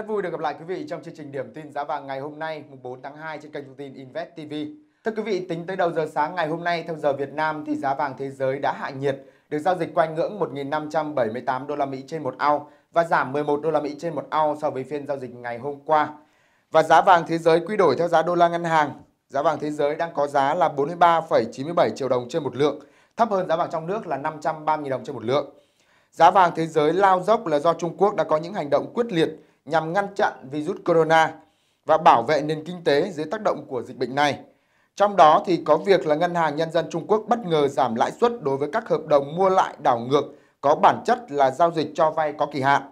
Rất vui được gặp lại quý vị trong chương trình điểm tin giá vàng ngày hôm nay, mùng 4 tháng 2 trên kênh thông tin Invest TV. Thưa quý vị, tính tới đầu giờ sáng ngày hôm nay theo giờ Việt Nam thì giá vàng thế giới đã hạ nhiệt, được giao dịch quanh ngưỡng 1.578 đô la Mỹ trên một ao và giảm 11 đô la Mỹ trên một ao so với phiên giao dịch ngày hôm qua. Và giá vàng thế giới quy đổi theo giá đô la ngân hàng. Giá vàng thế giới đang có giá là 43,97 triệu đồng trên một lượng, thấp hơn giá vàng trong nước là 530.000 đồng trên một lượng. Giá vàng thế giới lao dốc là do Trung Quốc đã có những hành động quyết liệt nhằm ngăn chặn virus corona và bảo vệ nền kinh tế dưới tác động của dịch bệnh này. Trong đó thì có việc là Ngân hàng Nhân dân Trung Quốc bất ngờ giảm lãi suất đối với các hợp đồng mua lại đảo ngược có bản chất là giao dịch cho vay có kỳ hạn.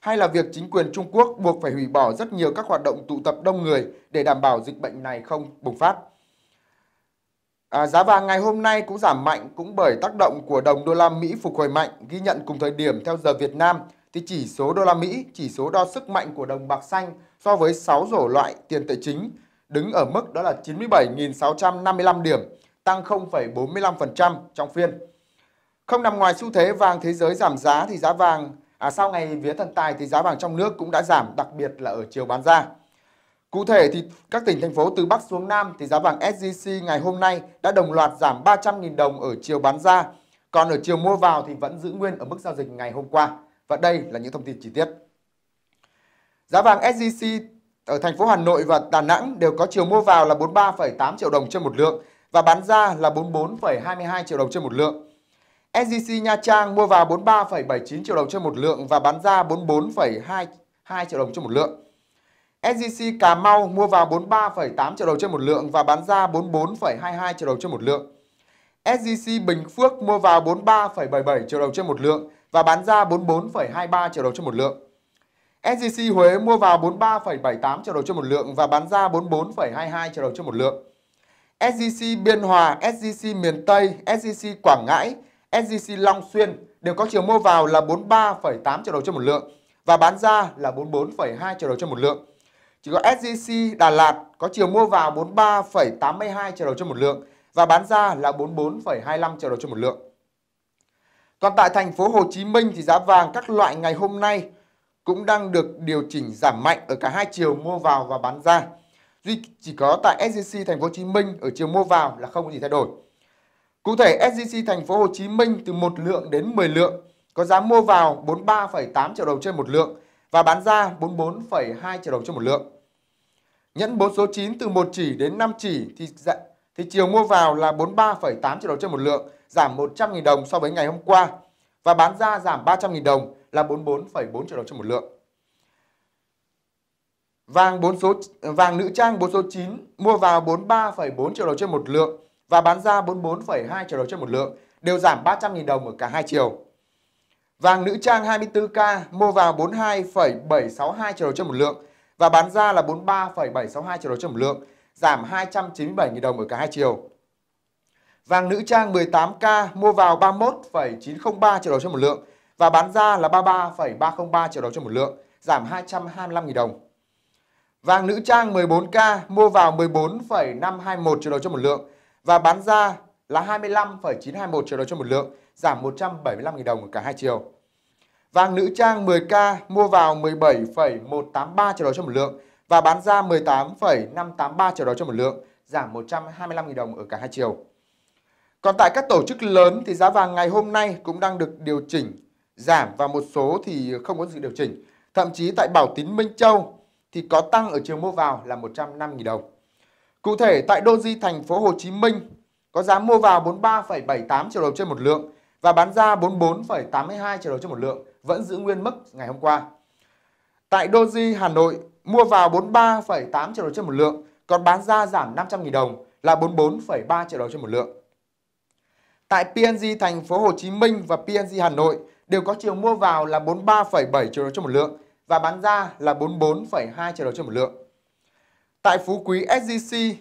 Hay là việc chính quyền Trung Quốc buộc phải hủy bỏ rất nhiều các hoạt động tụ tập đông người để đảm bảo dịch bệnh này không bùng phát. À, giá vàng ngày hôm nay cũng giảm mạnh cũng bởi tác động của đồng đô la Mỹ phục hồi mạnh ghi nhận cùng thời điểm theo giờ Việt Nam thì chỉ số đô la Mỹ, chỉ số đo sức mạnh của đồng bạc xanh so với 6 rổ loại tiền tệ chính đứng ở mức đó là 97.655 điểm, tăng 0,45% trong phiên. Không nằm ngoài xu thế vàng thế giới giảm giá thì giá vàng à, sau ngày vía thần tài thì giá vàng trong nước cũng đã giảm, đặc biệt là ở chiều bán ra. Cụ thể thì các tỉnh thành phố từ Bắc xuống Nam thì giá vàng SJC ngày hôm nay đã đồng loạt giảm 300.000 đồng ở chiều bán ra, còn ở chiều mua vào thì vẫn giữ nguyên ở mức giao dịch ngày hôm qua. Và đây là những thông tin chi tiết. Giá vàng SJC ở thành phố Hà Nội và Đà Nẵng đều có chiều mua vào là 43,8 triệu đồng trên một lượng và bán ra là 44,22 triệu đồng trên một lượng. SJC Nha Trang mua vào 43,79 triệu đồng trên một lượng và bán ra 44,22 triệu đồng trên một lượng. SJC Cà Mau mua vào 43,8 triệu đồng trên một lượng và bán ra 44,22 triệu đồng trên một lượng. SJC Bình Phước mua vào 43,77 triệu đồng trên một lượng và bán ra 44,23 triệu đồng trên một lượng. SJC Huế mua vào 43,78 triệu đồng trên một lượng và bán ra 44,22 triệu đồng trên một lượng. SJC Biên Hòa, SJC miền Tây, SJC Quảng Ngãi, SJC Long Xuyên đều có chiều mua vào là 43,8 triệu đồng trên một lượng và bán ra là 44,2 triệu đồng trên một lượng. Chỉ có SJC Đà Lạt có chiều mua vào 43,82 triệu đồng trên một lượng và bán ra là 44,25 triệu đồng trên một lượng. Còn tại thành phố Hồ Chí Minh thì giá vàng các loại ngày hôm nay cũng đang được điều chỉnh giảm mạnh ở cả hai chiều mua vào và bán ra. Duy chỉ có tại SJC thành phố Hồ Chí Minh ở chiều mua vào là không có gì thay đổi. Cụ thể SJC thành phố Hồ Chí Minh từ 1 lượng đến 10 lượng có giá mua vào 43,8 triệu đồng trên một lượng và bán ra 44,2 triệu đồng trên một lượng. Nhẫn 4 số 9 từ 1 chỉ đến 5 chỉ thì dạ- thì chiều mua vào là 43,8 triệu đồng trên một lượng, giảm 100.000 đồng so với ngày hôm qua và bán ra giảm 300.000 đồng là 44,4 triệu đồng trên một lượng. Vàng bốn số vàng nữ trang 4 số 9 mua vào 43,4 triệu đồng trên một lượng và bán ra 44,2 triệu đồng trên một lượng, đều giảm 300.000 đồng ở cả hai chiều. Vàng nữ trang 24K mua vào 42,762 triệu đồng trên một lượng và bán ra là 43,762 triệu đồng trên một lượng, giảm 297.000 đồng ở cả hai chiều. Vàng nữ trang 18K mua vào 31,903 triệu đồng trên một lượng và bán ra là 33,303 triệu đồng trên một lượng, giảm 225.000 đồng. Vàng nữ trang 14K mua vào 14,521 triệu đồng trên một lượng và bán ra là 25,921 triệu đồng trên một lượng, giảm 175.000 đồng ở cả hai chiều. Vàng nữ trang 10K mua vào 17,183 triệu đồng trên một lượng và bán ra 18,583 triệu đồng trên một lượng, giảm 125.000 đồng ở cả hai chiều. Còn tại các tổ chức lớn thì giá vàng ngày hôm nay cũng đang được điều chỉnh giảm và một số thì không có sự điều chỉnh. Thậm chí tại Bảo Tín Minh Châu thì có tăng ở chiều mua vào là 105.000 đồng. Cụ thể tại Doji thành phố Hồ Chí Minh có giá mua vào 43,78 triệu đồng trên một lượng và bán ra 44,82 triệu đồng trên một lượng, vẫn giữ nguyên mức ngày hôm qua. Tại Doji Hà Nội mua vào 43,8 triệu đồng trên một lượng, còn bán ra giảm 500.000 đồng là 44,3 triệu đồng trên một lượng. Tại PNG thành phố Hồ Chí Minh và PNG Hà Nội đều có chiều mua vào là 43,7 triệu đồng trên một lượng và bán ra là 44,2 triệu đồng trên một lượng. Tại Phú Quý SJC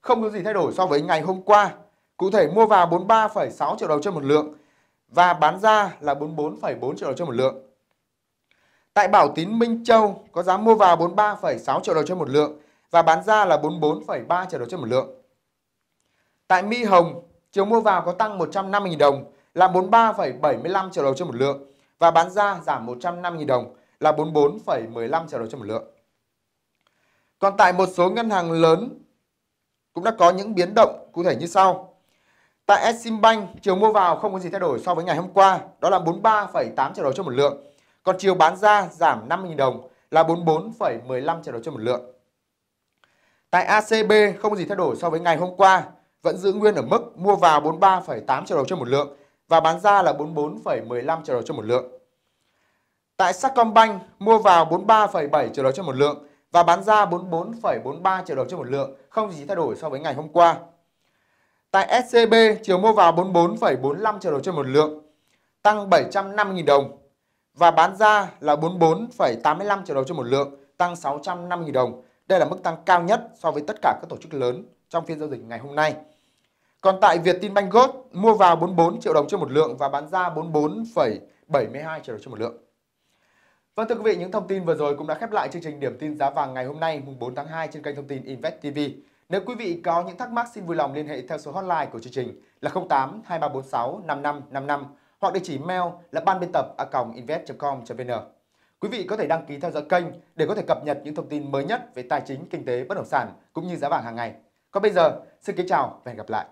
không có gì thay đổi so với ngày hôm qua. Cụ thể mua vào 43,6 triệu đồng trên một lượng và bán ra là 44,4 triệu đồng trên một lượng. Tại Bảo Tín Minh Châu có giá mua vào 43,6 triệu đồng trên một lượng và bán ra là 44,3 triệu đồng trên một lượng. Tại Mi Hồng, chiều mua vào có tăng 150.000 đồng là 43,75 triệu đồng trên một lượng và bán ra giảm 150.000 đồng là 44,15 triệu đồng trên một lượng. Còn tại một số ngân hàng lớn cũng đã có những biến động cụ thể như sau. Tại Eximbank, chiều mua vào không có gì thay đổi so với ngày hôm qua, đó là 43,8 triệu đồng trên một lượng. Còn chiều bán ra giảm 50.000 đồng là 44,15 triệu đồng trên một lượng. Tại ACB không có gì thay đổi so với ngày hôm qua, vẫn giữ nguyên ở mức mua vào 43,8 triệu đồng trên một lượng và bán ra là 44,15 triệu đồng trên một lượng. Tại Sacombank mua vào 43,7 triệu đồng trên một lượng và bán ra 44,43 triệu đồng trên một lượng, không gì thay đổi so với ngày hôm qua. Tại SCB, chiều mua vào 44,45 triệu đồng trên một lượng, tăng 750.000 đồng và bán ra là 44,85 triệu đồng trên một lượng, tăng 650.000 đồng. Đây là mức tăng cao nhất so với tất cả các tổ chức lớn trong phiên giao dịch ngày hôm nay. Còn tại Vietinbank Gold mua vào 44 triệu đồng trên một lượng và bán ra 44,72 triệu đồng trên một lượng. Vâng thưa quý vị, những thông tin vừa rồi cũng đã khép lại chương trình điểm tin giá vàng ngày hôm nay mùng 4 tháng 2 trên kênh thông tin Invest TV. Nếu quý vị có những thắc mắc xin vui lòng liên hệ theo số hotline của chương trình là 08 2346 5555 hoặc địa chỉ mail là ban biên tập a invest.com.vn. Quý vị có thể đăng ký theo dõi kênh để có thể cập nhật những thông tin mới nhất về tài chính, kinh tế, bất động sản cũng như giá vàng hàng ngày. Còn bây giờ, xin kính chào và hẹn gặp lại.